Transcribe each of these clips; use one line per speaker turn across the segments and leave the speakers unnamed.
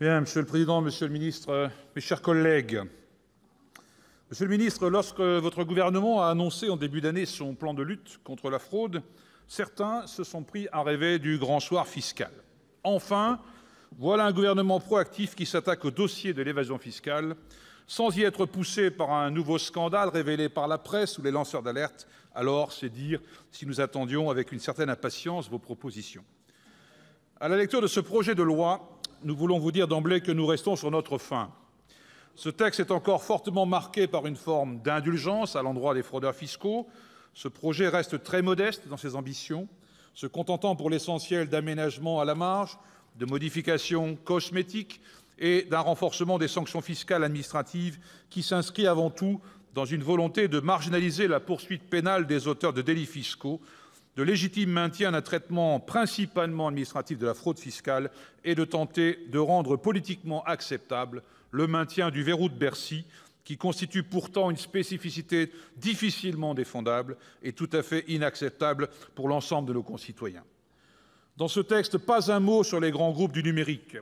Monsieur le président, monsieur le ministre, mes chers collègues, monsieur le ministre, lorsque votre gouvernement a annoncé en début d'année son plan de lutte contre la fraude, certains se sont pris à rêver du grand soir fiscal. Enfin, voilà un gouvernement proactif qui s'attaque au dossier de l'évasion fiscale sans y être poussé par un nouveau scandale révélé par la presse ou les lanceurs d'alerte. Alors, c'est dire si nous attendions avec une certaine impatience vos propositions. À la lecture de ce projet de loi, nous voulons vous dire d'emblée que nous restons sur notre faim. Ce texte est encore fortement marqué par une forme d'indulgence à l'endroit des fraudeurs fiscaux. Ce projet reste très modeste dans ses ambitions, se contentant pour l'essentiel d'aménagements à la marge, de modifications cosmétiques et d'un renforcement des sanctions fiscales administratives qui s'inscrit avant tout dans une volonté de marginaliser la poursuite pénale des auteurs de délits fiscaux, de légitime maintien d'un traitement principalement administratif de la fraude fiscale et de tenter de rendre politiquement acceptable le maintien du verrou de Bercy, qui constitue pourtant une spécificité difficilement défendable et tout à fait inacceptable pour l'ensemble de nos concitoyens. Dans ce texte, pas un mot sur les grands groupes du numérique,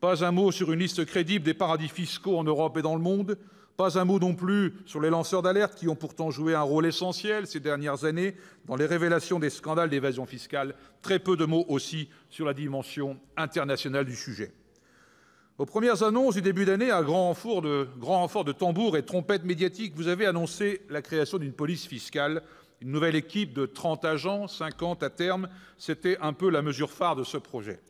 pas un mot sur une liste crédible des paradis fiscaux en Europe et dans le monde, pas un mot non plus sur les lanceurs d'alerte qui ont pourtant joué un rôle essentiel ces dernières années dans les révélations des scandales d'évasion fiscale, très peu de mots aussi sur la dimension internationale du sujet. Aux premières annonces du début d'année, à grand renfort de, de tambours et trompettes médiatiques, vous avez annoncé la création d'une police fiscale une nouvelle équipe de 30 agents, 50 à terme, c'était un peu la mesure phare de ce projet.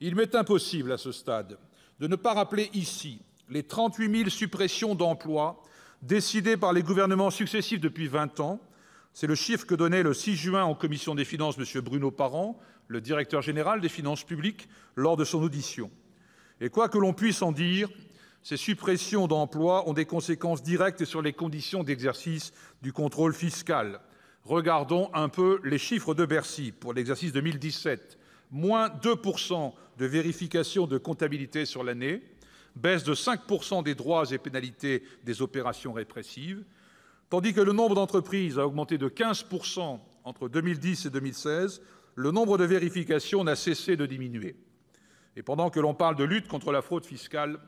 Il m'est impossible, à ce stade, de ne pas rappeler ici les 38 000 suppressions d'emplois décidées par les gouvernements successifs depuis 20 ans. C'est le chiffre que donnait le 6 juin en commission des finances M. Bruno Parent, le directeur général des finances publiques, lors de son audition. Et quoi que l'on puisse en dire, ces suppressions d'emplois ont des conséquences directes sur les conditions d'exercice du contrôle fiscal. Regardons un peu les chiffres de Bercy pour l'exercice 2017: moins 2 de vérification de comptabilité sur l'année, baisse de 5 des droits et pénalités des opérations répressives, tandis que le nombre d'entreprises a augmenté de 15 entre 2010 et 2016, le nombre de vérifications n'a cessé de diminuer. Et pendant que l'on parle de lutte contre la fraude fiscale,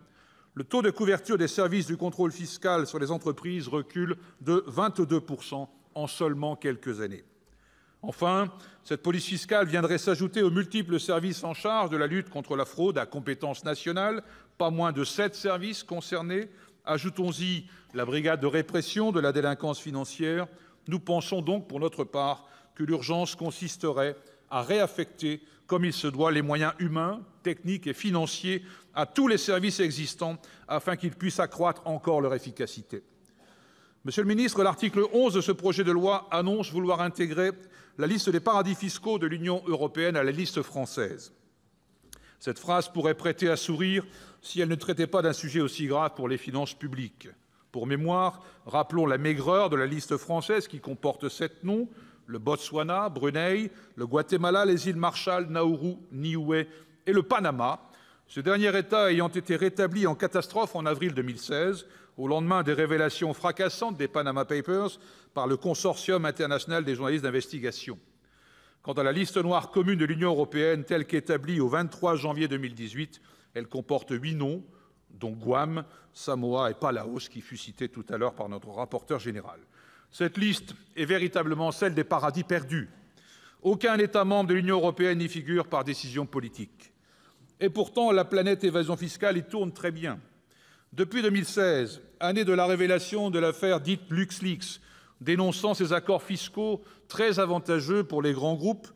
le taux de couverture des services du contrôle fiscal sur les entreprises recule de 22 en seulement quelques années. Enfin, cette police fiscale viendrait s'ajouter aux multiples services en charge de la lutte contre la fraude à compétence nationale, pas moins de sept services concernés. Ajoutons-y la brigade de répression de la délinquance financière. Nous pensons donc, pour notre part, que l'urgence consisterait à réaffecter, comme il se doit, les moyens humains, techniques et financiers à tous les services existants afin qu'ils puissent accroître encore leur efficacité. Monsieur le ministre, l'article 11 de ce projet de loi annonce vouloir intégrer la liste des paradis fiscaux de l'Union européenne à la liste française. Cette phrase pourrait prêter à sourire si elle ne traitait pas d'un sujet aussi grave pour les finances publiques. Pour mémoire, rappelons la maigreur de la liste française qui comporte sept noms le Botswana, Brunei, le Guatemala, les îles Marshall, Nauru, Niue et le Panama, ce dernier État ayant été rétabli en catastrophe en avril 2016 au lendemain des révélations fracassantes des Panama Papers par le Consortium international des journalistes d'investigation. Quant à la liste noire commune de l'Union européenne telle qu'établie au 23 janvier 2018, elle comporte huit noms, dont Guam, Samoa et Palaos, qui fut cité tout à l'heure par notre rapporteur général. Cette liste est véritablement celle des paradis perdus. Aucun État membre de l'Union européenne n'y figure par décision politique. Et pourtant, la planète évasion fiscale y tourne très bien. Depuis 2016, année de la révélation de l'affaire dite LuxLeaks, dénonçant ces accords fiscaux très avantageux pour les grands groupes,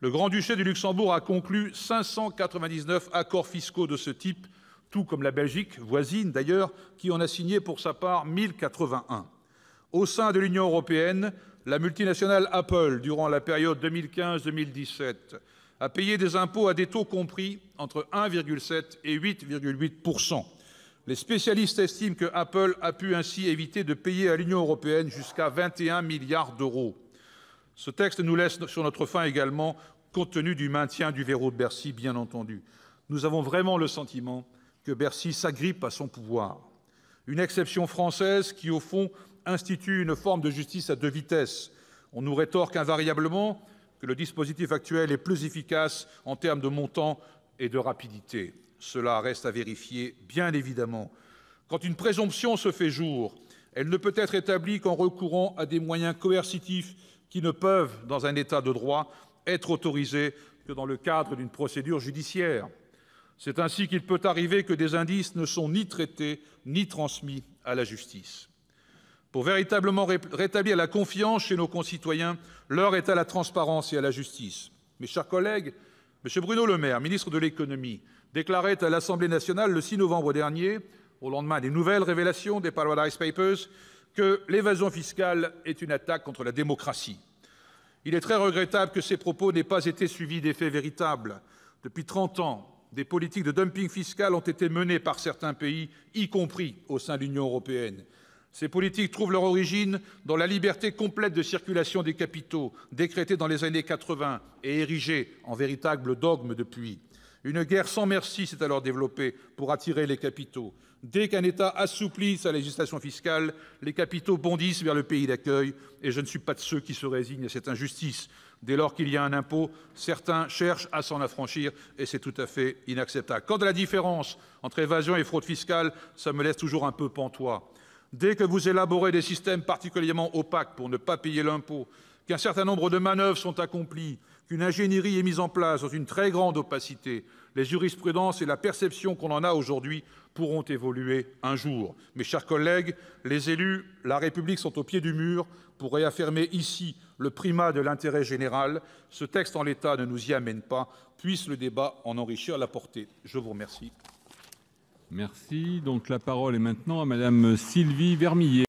le Grand-Duché du Luxembourg a conclu 599 accords fiscaux de ce type, tout comme la Belgique, voisine d'ailleurs, qui en a signé pour sa part 1081. Au sein de l'Union européenne, la multinationale Apple, durant la période 2015-2017, a payé des impôts à des taux compris entre 1,7 et 8,8 les spécialistes estiment que Apple a pu ainsi éviter de payer à l'Union européenne jusqu'à 21 milliards d'euros. Ce texte nous laisse sur notre faim également, compte tenu du maintien du verrou de Bercy, bien entendu. Nous avons vraiment le sentiment que Bercy s'agrippe à son pouvoir. Une exception française qui, au fond, institue une forme de justice à deux vitesses. On nous rétorque invariablement que le dispositif actuel est plus efficace en termes de montant et de rapidité. Cela reste à vérifier, bien évidemment. Quand une présomption se fait jour, elle ne peut être établie qu'en recourant à des moyens coercitifs qui ne peuvent, dans un État de droit, être autorisés que dans le cadre d'une procédure judiciaire. C'est ainsi qu'il peut arriver que des indices ne sont ni traités ni transmis à la justice. Pour véritablement rétablir la confiance chez nos concitoyens, l'heure est à la transparence et à la justice. Mes chers collègues, M. Bruno Le Maire, ministre de l'économie, déclarait à l'Assemblée nationale le 6 novembre dernier, au lendemain des nouvelles révélations des Paradise Papers, que l'évasion fiscale est une attaque contre la démocratie. Il est très regrettable que ces propos n'aient pas été suivis d'effets véritables. Depuis 30 ans, des politiques de dumping fiscal ont été menées par certains pays, y compris au sein de l'Union européenne. Ces politiques trouvent leur origine dans la liberté complète de circulation des capitaux, décrétée dans les années 80 et érigée en véritable dogme depuis. Une guerre sans merci s'est alors développée pour attirer les capitaux. Dès qu'un État assouplit sa législation fiscale, les capitaux bondissent vers le pays d'accueil, et je ne suis pas de ceux qui se résignent à cette injustice. Dès lors qu'il y a un impôt, certains cherchent à s'en affranchir, et c'est tout à fait inacceptable. Quant à la différence entre évasion et fraude fiscale, ça me laisse toujours un peu pantois. Dès que vous élaborez des systèmes particulièrement opaques pour ne pas payer l'impôt, qu'un certain nombre de manœuvres sont accomplies, qu'une ingénierie est mise en place dans une très grande opacité, les jurisprudences et la perception qu'on en a aujourd'hui pourront évoluer un jour. Mes chers collègues, les élus, la République sont au pied du mur pour réaffirmer ici le primat de l'intérêt général. Ce texte en l'état ne nous y amène pas. Puisse le débat en enrichir la portée. Je vous remercie.
Merci. Donc la parole est maintenant à Madame Sylvie Vermillet.